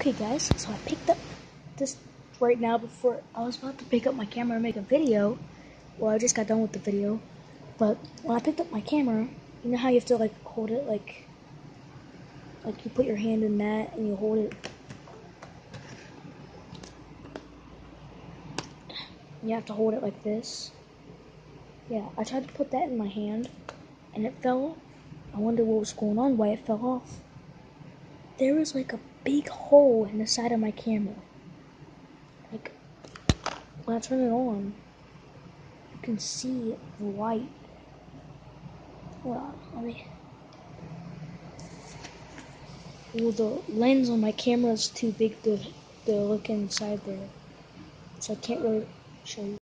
Okay guys, so I picked up this right now before I was about to pick up my camera and make a video. Well, I just got done with the video. But when I picked up my camera, you know how you have to like hold it like like you put your hand in that and you hold it you have to hold it like this. Yeah, I tried to put that in my hand and it fell. I wonder what was going on, why it fell off there was like a big hole in the side of my camera. Like, when I turn it on, you can see the light. Well, let me. Well, the lens on my camera is too big to, to look inside there, so I can't really show you.